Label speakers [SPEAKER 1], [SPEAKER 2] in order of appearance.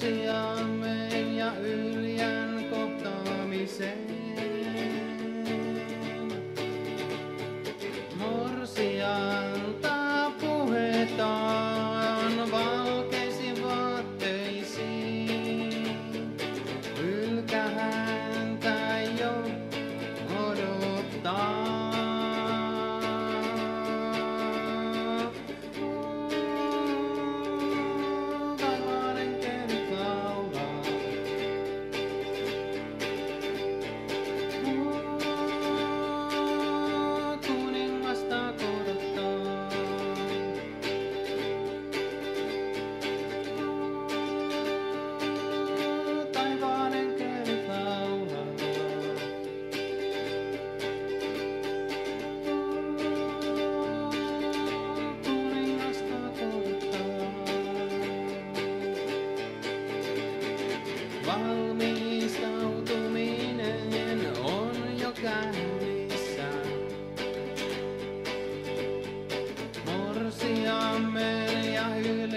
[SPEAKER 1] toisiamme ja yljän kohtaamiseen. Valmistautuminen on jo käynnissä. Morsiamme ja yl-